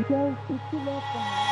Então, que louco, né?